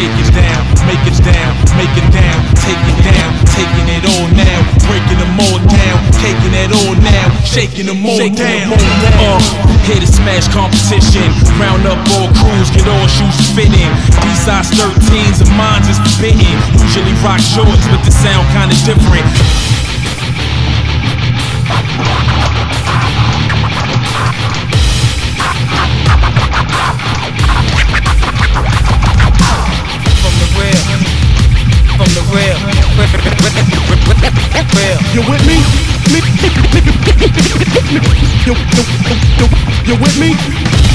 shake it down, make it down, make it down, take it down, taking it all now, breaking them all down, taking it all now, shaking them all shaking down. Them all down. Uh, here to smash competition, round up all crews, get all shoes to fit in. These size 13s and mine is forbidden. Usually rock shorts, but the sound kinda different. Real. Real. You with me? You, with me?